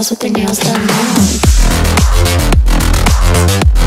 girls with the nails done now.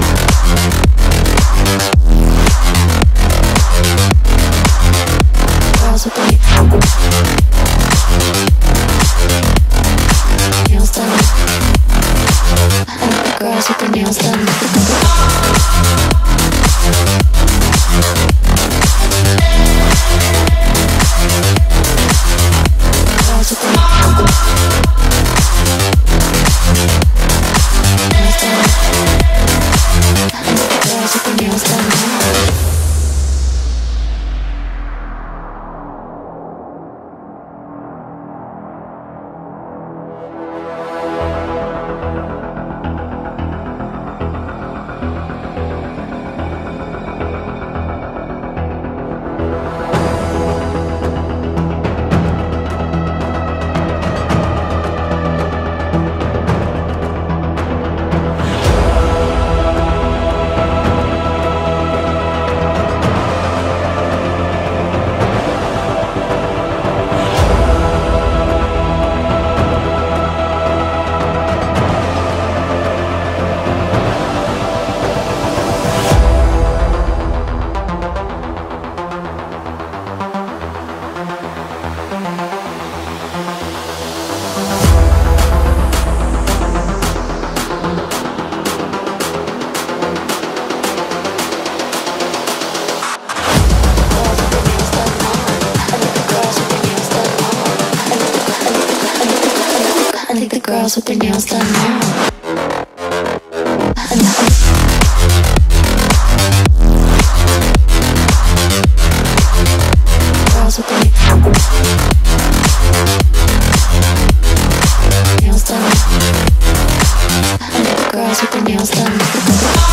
else to know. Girls with their nails done.